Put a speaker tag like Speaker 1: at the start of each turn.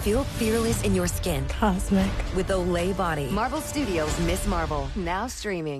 Speaker 1: Feel fearless in your skin
Speaker 2: Cosmic.
Speaker 1: with Olay Body. Marvel Studios' Miss Marvel, now streaming.